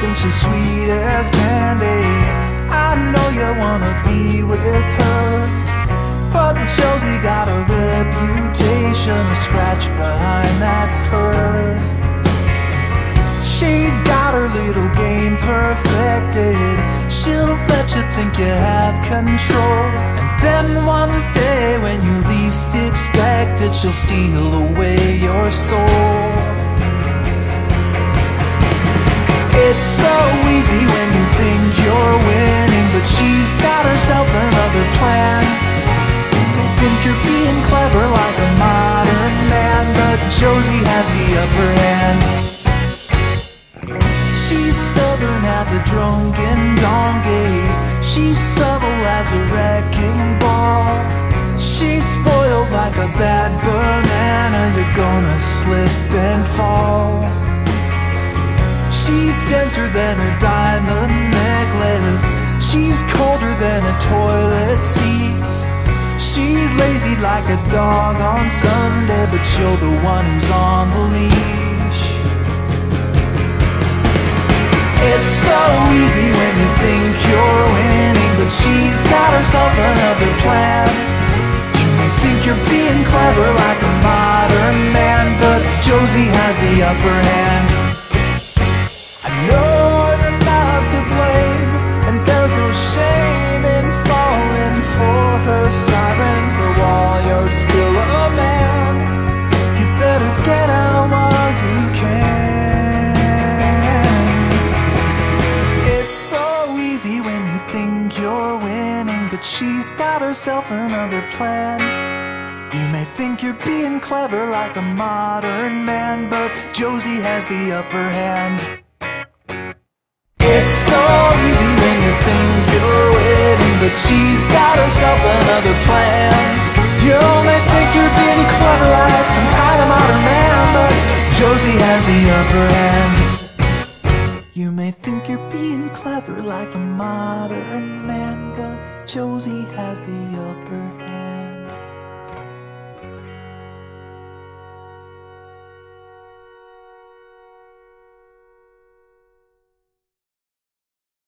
think she's sweet as candy. I know you wanna be with her. But Josie got a reputation to scratch behind that purr. She's got her little game perfected. She'll let you think you have control. And then one day, when you least expect it, she'll steal away but Josie has the upper hand. She's stubborn as a drunken donkey. She's subtle as a wrecking ball. She's spoiled like a bad banana. You're gonna slip and fall. She's denser than a diamond necklace. She's colder than a seat. She's like a dog on Sunday, but you're the one who's on the leash. It's so easy when you think you're winning, but she's got herself another plan. You may think you're being clever like a modern man, but Josie has the upper hand. She's got herself another plan. You may think you're being clever like a modern man, but Josie has the upper hand. It's so easy when you think you're winning, but she's got herself another plan. You may think you're being clever like some kind of modern man, but Josie has the upper hand. You may think you're being clever like a modern man, but Josie has the upper hand.